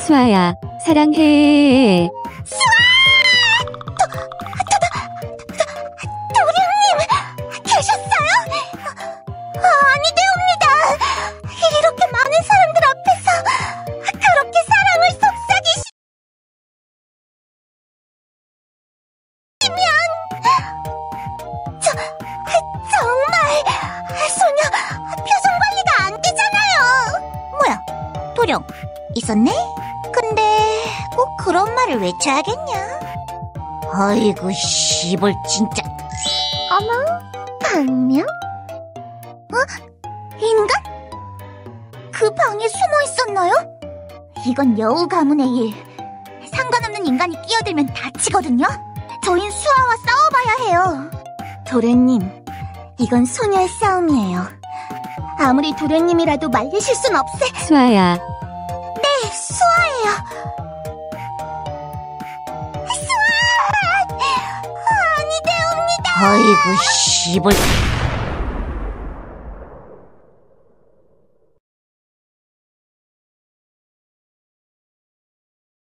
수아야, 사랑해. 계셨어요? 아니 되옵니다. 이렇게 많은 사람들 앞에서 그렇게 사랑을 속삭이시... 저, 정말 소녀 표정 관리가 안 되잖아요. 뭐야, 도령 있었네? 그런 말을 외쳐야겠냐? 아이고 씨발 진짜. 어머, 방명? 어? 인간? 그 방에 숨어 있었나요? 이건 여우 가문의 일. 상관없는 인간이 끼어들면 다치거든요. 저흰 수아와 싸워봐야 해요. 도련님, 이건 소녀의 싸움이에요. 아무리 도련님이라도 말리실 순 없세. 수아야, 네, 수아예요. 수아! 아니 되옵니다. 아이고 씨발.